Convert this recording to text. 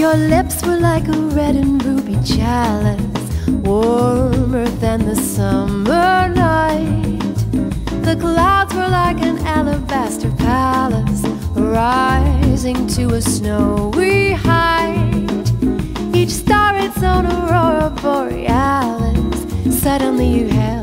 Your lips were like a red and ruby chalice, warmer than the summer night. The clouds were like an alabaster palace, rising to a snowy height. Each star its own aurora borealis. Suddenly you held.